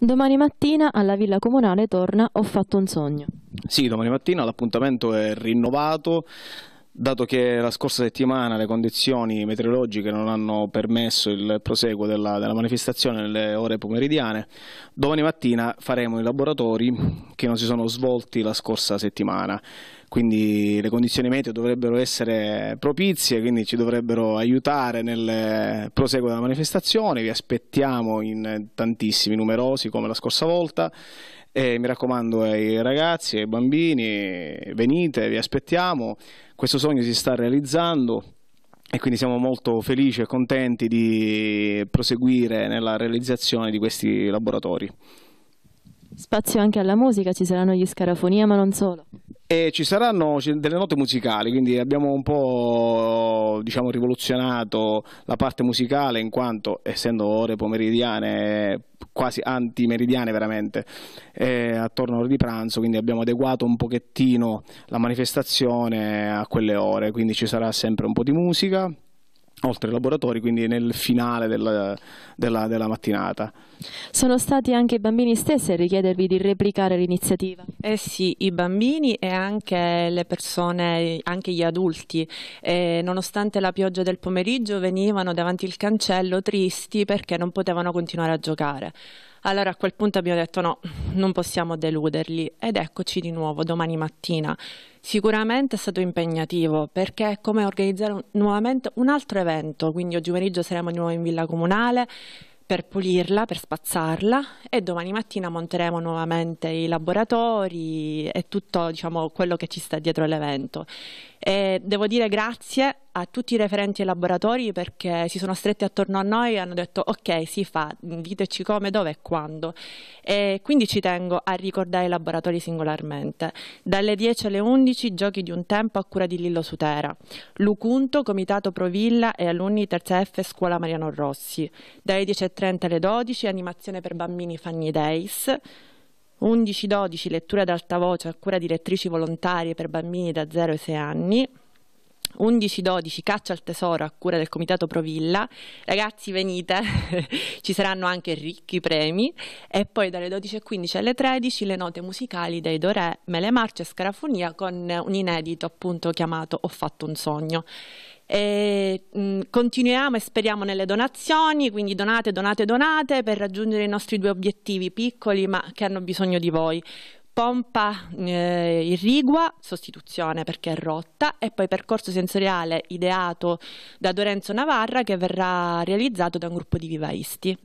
Domani mattina alla Villa Comunale torna Ho fatto un sogno. Sì, domani mattina l'appuntamento è rinnovato, dato che la scorsa settimana le condizioni meteorologiche non hanno permesso il proseguo della, della manifestazione nelle ore pomeridiane, domani mattina faremo i laboratori che non si sono svolti la scorsa settimana quindi le condizioni meteo dovrebbero essere propizie, quindi ci dovrebbero aiutare nel proseguo della manifestazione, vi aspettiamo in tantissimi, numerosi come la scorsa volta e mi raccomando ai ragazzi, ai bambini, venite, vi aspettiamo, questo sogno si sta realizzando e quindi siamo molto felici e contenti di proseguire nella realizzazione di questi laboratori. Spazio anche alla musica, ci saranno gli scarafonia ma non solo. E ci saranno delle note musicali, quindi abbiamo un po' diciamo, rivoluzionato la parte musicale in quanto, essendo ore pomeridiane, quasi antimeridiane veramente, eh, attorno all'ora di pranzo, quindi abbiamo adeguato un pochettino la manifestazione a quelle ore, quindi ci sarà sempre un po' di musica, oltre ai laboratori, quindi nel finale della, della, della, mattinata. Sono stati anche i bambini stessi a richiedervi di replicare l'iniziativa? Eh sì, i bambini e anche le persone, anche gli adulti, eh, nonostante la pioggia del pomeriggio venivano davanti al cancello tristi perché non potevano continuare a giocare. Allora a quel punto abbiamo detto no, non possiamo deluderli ed eccoci di nuovo domani mattina. Sicuramente è stato impegnativo perché è come organizzare un, nuovamente un altro evento, quindi oggi pomeriggio saremo di nuovo in Villa Comunale per pulirla, per spazzarla e domani mattina monteremo nuovamente i laboratori e tutto diciamo, quello che ci sta dietro l'evento. E devo dire grazie a tutti i referenti ai laboratori perché si sono stretti attorno a noi e hanno detto ok si fa, diteci come, dove e quando. E quindi ci tengo a ricordare i laboratori singolarmente. Dalle 10 alle 11 giochi di un tempo a cura di Lillo Sutera. Lucunto, Comitato Provilla e alunni terza F Scuola Mariano Rossi. Dalle 10.30 alle 12 animazione per bambini Fanny Days. 11-12 lettura ad alta voce a cura di lettrici volontarie per bambini da 0 ai 6 anni. 11-12 caccia al tesoro a cura del comitato Provilla. Ragazzi venite, ci saranno anche ricchi premi. E poi dalle 12.15 alle 13 le note musicali dei Dorè, Mele Marce e Scarafonia con un inedito appunto chiamato Ho fatto un sogno. E, mh, continuiamo e speriamo nelle donazioni, quindi donate, donate, donate per raggiungere i nostri due obiettivi piccoli ma che hanno bisogno di voi pompa eh, irrigua, sostituzione perché è rotta, e poi percorso sensoriale ideato da Lorenzo Navarra che verrà realizzato da un gruppo di vivaisti.